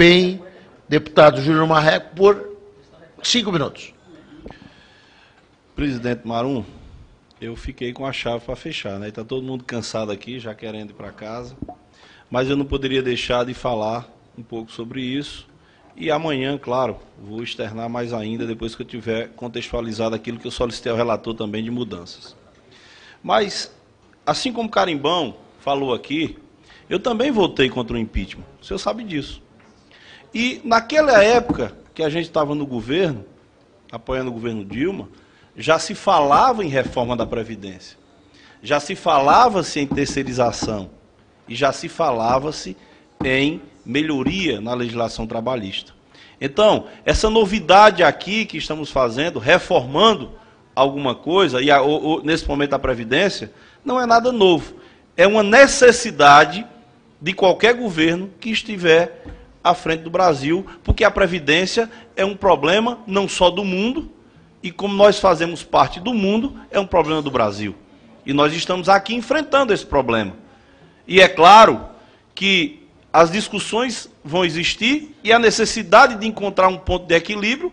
empenhe, deputado Júnior Marreco, por cinco minutos. Presidente Marum, eu fiquei com a chave para fechar, né? Está todo mundo cansado aqui, já querendo ir para casa. Mas eu não poderia deixar de falar um pouco sobre isso. E amanhã, claro, vou externar mais ainda depois que eu tiver contextualizado aquilo que eu solicitei ao relator também de mudanças. Mas, assim como Carimbão falou aqui, eu também votei contra o impeachment. O senhor sabe disso. E naquela época que a gente estava no governo, apoiando o governo Dilma, já se falava em reforma da Previdência, já se falava-se em terceirização e já se falava-se em melhoria na legislação trabalhista. Então, essa novidade aqui que estamos fazendo, reformando alguma coisa, e a, o, nesse momento a Previdência, não é nada novo. É uma necessidade de qualquer governo que estiver à frente do Brasil, porque a Previdência é um problema não só do mundo, e como nós fazemos parte do mundo, é um problema do Brasil. E nós estamos aqui enfrentando esse problema. E é claro que as discussões vão existir e a necessidade de encontrar um ponto de equilíbrio,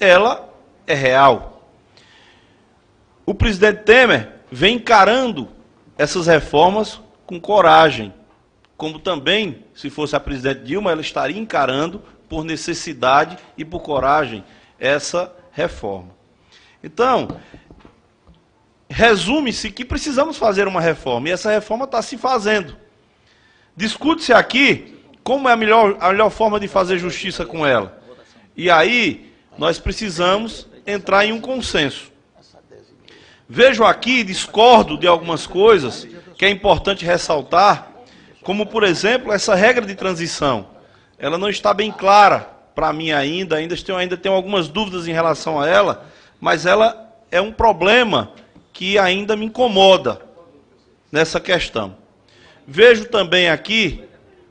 ela é real. O presidente Temer vem encarando essas reformas com coragem, como também, se fosse a presidente Dilma, ela estaria encarando por necessidade e por coragem essa reforma. Então, resume-se que precisamos fazer uma reforma, e essa reforma está se fazendo. Discute-se aqui como é a melhor, a melhor forma de fazer justiça com ela. E aí, nós precisamos entrar em um consenso. Vejo aqui, discordo de algumas coisas que é importante ressaltar, como, por exemplo, essa regra de transição. Ela não está bem clara para mim ainda, ainda tenho, ainda tenho algumas dúvidas em relação a ela, mas ela é um problema que ainda me incomoda nessa questão. Vejo também aqui,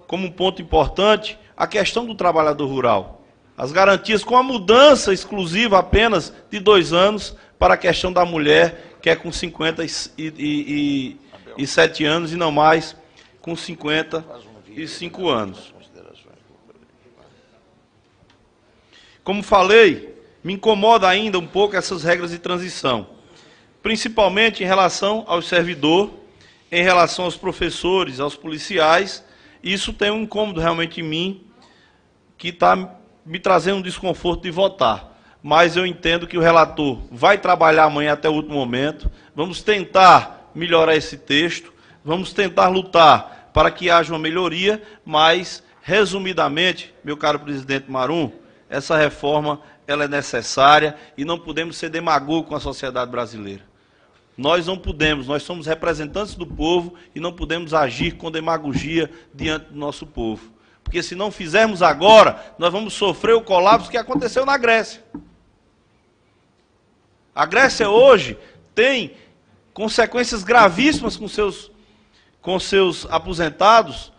como um ponto importante, a questão do trabalhador rural. As garantias com a mudança exclusiva apenas de dois anos para a questão da mulher, que é com 57 anos e não mais com 55 anos. Como falei, me incomoda ainda um pouco essas regras de transição, principalmente em relação ao servidor, em relação aos professores, aos policiais. Isso tem um incômodo realmente em mim, que está me trazendo um desconforto de votar. Mas eu entendo que o relator vai trabalhar amanhã até o último momento. Vamos tentar melhorar esse texto, vamos tentar lutar para que haja uma melhoria, mas, resumidamente, meu caro presidente Marum, essa reforma ela é necessária e não podemos ser demagogos com a sociedade brasileira. Nós não podemos, nós somos representantes do povo e não podemos agir com demagogia diante do nosso povo. Porque se não fizermos agora, nós vamos sofrer o colapso que aconteceu na Grécia. A Grécia hoje tem consequências gravíssimas com seus, com seus aposentados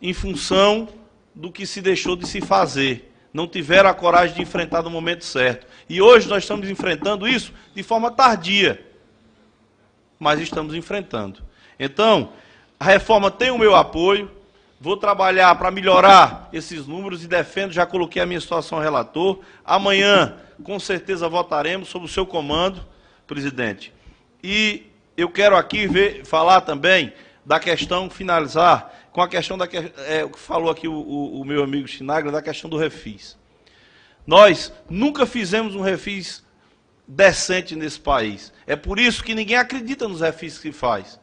em função do que se deixou de se fazer não tiveram a coragem de enfrentar no momento certo. E hoje nós estamos enfrentando isso de forma tardia. Mas estamos enfrentando. Então, a reforma tem o meu apoio. Vou trabalhar para melhorar esses números e defendo, já coloquei a minha situação relator. Amanhã, com certeza, votaremos sob o seu comando, presidente. E eu quero aqui ver, falar também da questão, finalizar, com a questão da é, que falou aqui o, o, o meu amigo Chinaglia, da questão do refis. Nós nunca fizemos um refis decente nesse país. É por isso que ninguém acredita nos refis que faz.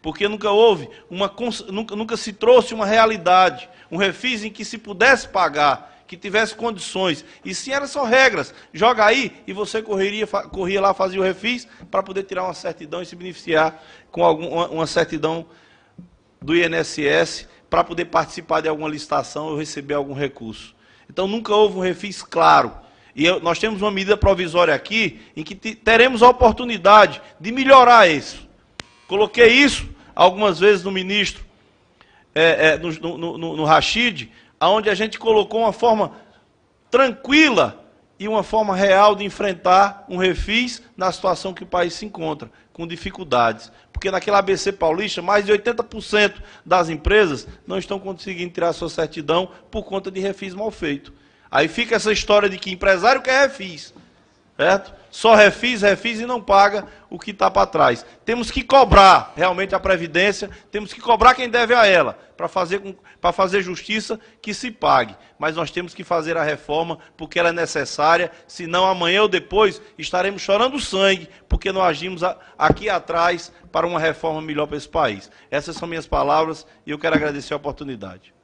Porque nunca houve, uma, nunca, nunca se trouxe uma realidade, um refis em que se pudesse pagar, que tivesse condições. E se eram só regras, joga aí e você correria, corria lá, fazia o refis para poder tirar uma certidão e se beneficiar com alguma, uma certidão do INSS para poder participar de alguma licitação ou receber algum recurso. Então nunca houve um refis claro. E eu, nós temos uma medida provisória aqui em que teremos a oportunidade de melhorar isso. Coloquei isso algumas vezes no ministro, é, é, no, no, no, no Rachid, onde a gente colocou uma forma tranquila e uma forma real de enfrentar um refis na situação que o país se encontra, com dificuldades. Porque naquele ABC paulista, mais de 80% das empresas não estão conseguindo tirar sua certidão por conta de refis mal feito. Aí fica essa história de que empresário quer refis. Certo? Só refis, refis e não paga o que está para trás. Temos que cobrar realmente a Previdência, temos que cobrar quem deve a ela, para fazer, fazer justiça que se pague. Mas nós temos que fazer a reforma porque ela é necessária, senão amanhã ou depois estaremos chorando sangue, porque não agimos aqui atrás para uma reforma melhor para esse país. Essas são minhas palavras e eu quero agradecer a oportunidade.